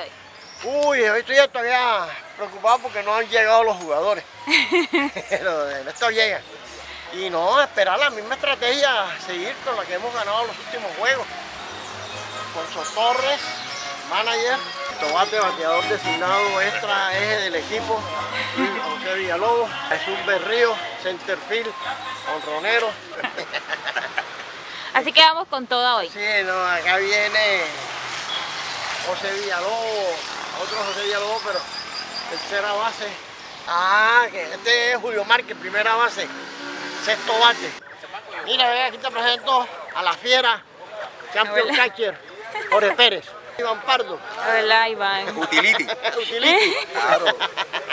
hoy? Uy, hoy estoy todavía preocupado porque no han llegado los jugadores. Pero esto llegan. Y no, esperar la misma estrategia, seguir con la que hemos ganado los últimos juegos. Alfonso Torres, manager, Tobate, bateador designado extra eje del equipo, José Villalobos, Jesús Berrío, centerfield, honronero. Así que vamos con todo hoy. Sí, no, acá viene José Villalobos, otro José Villalobos, pero tercera base. Ah, que este es Julio Márquez, primera base, sexto bate. Mira, ve, aquí te presento a la fiera, champion Hola. catcher, Jorge Pérez. Iván Pardo, Hola, Iván. Utility. Utility. Claro.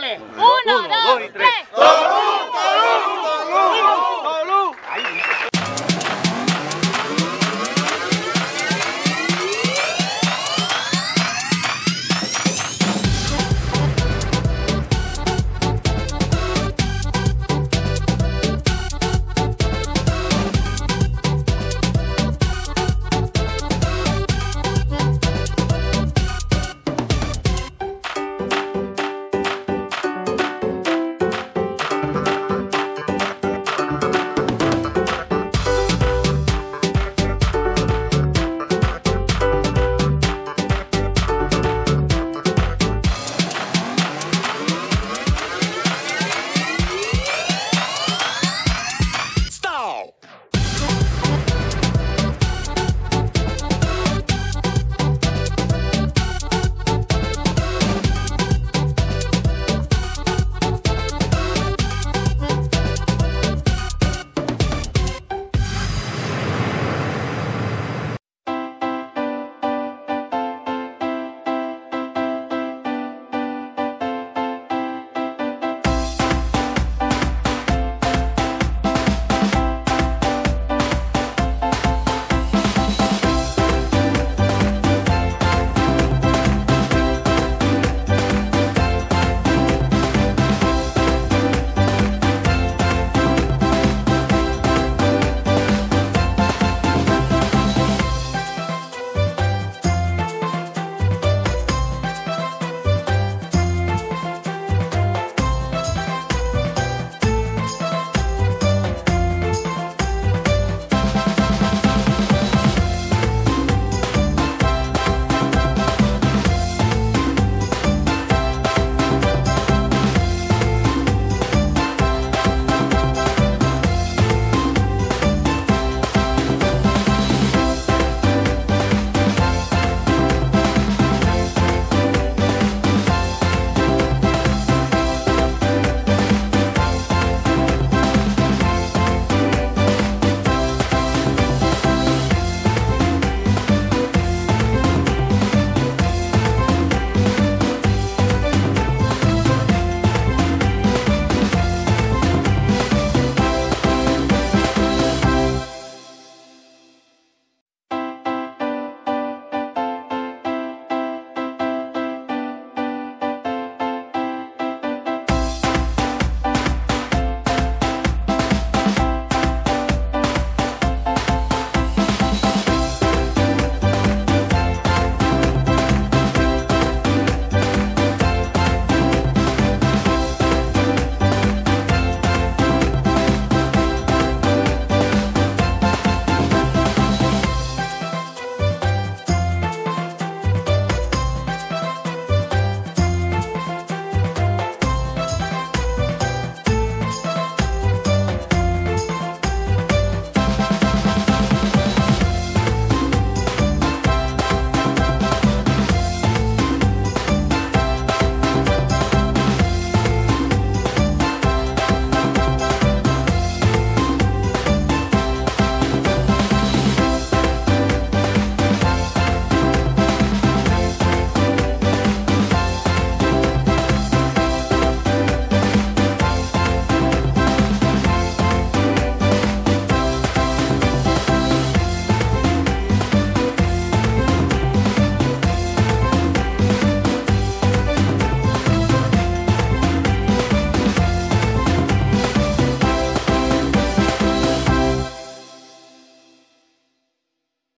Uno, dos, tres.